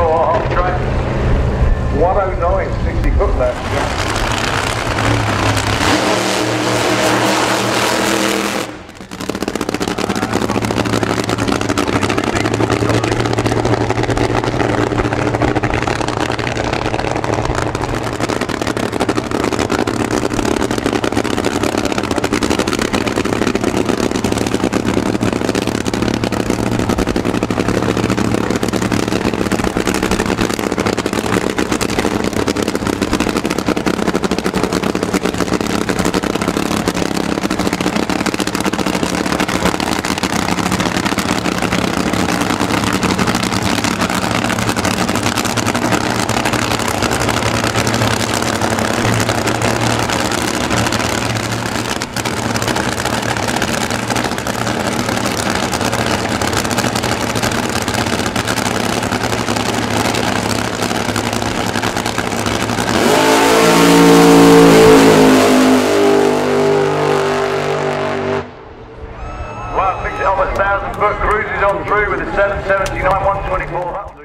60 just before half track. 109, 60 foot left. Northbrook cruises on through with a 779 124.